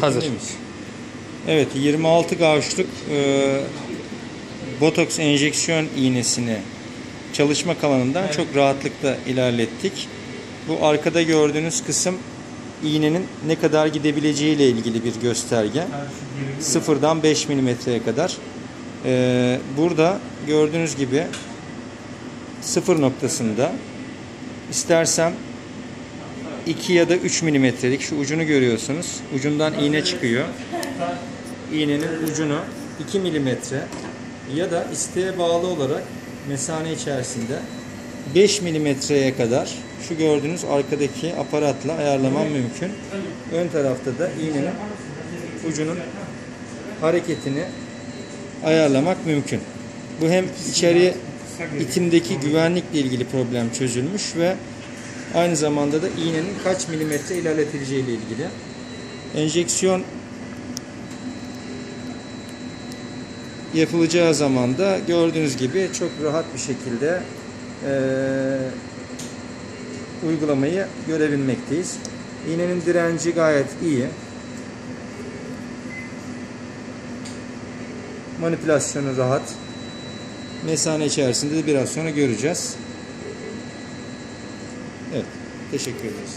Hazır. Evet 26 gauçluk e, botoks enjeksiyon iğnesini çalışma alanından çok rahatlıkla ilerlettik. Bu arkada gördüğünüz kısım iğnenin ne kadar gidebileceği ile ilgili bir gösterge. Sıfırdan 5 milimetreye kadar. E, burada gördüğünüz gibi sıfır noktasında istersem 2 ya da 3 milimetrelik şu ucunu görüyorsunuz. Ucundan iğne çıkıyor. İğnenin ucunu 2 milimetre ya da isteğe bağlı olarak mesane içerisinde 5 milimetreye kadar şu gördüğünüz arkadaki aparatla ayarlamam mümkün. Ön tarafta da iğnenin ucunun hareketini ayarlamak mümkün. Bu hem içeriye itimdeki güvenlikle ilgili problem çözülmüş ve aynı zamanda da iğnenin kaç milimetre ilerletileceği ile ilgili. Enjeksiyon yapılacağı zaman da gördüğünüz gibi çok rahat bir şekilde eee, uygulamayı görebilmekteyiz. İğnenin direnci gayet iyi. Manipülasyonu rahat. Mesane içerisinde de biraz sonra göreceğiz. Evet. Teşekkür ederiz.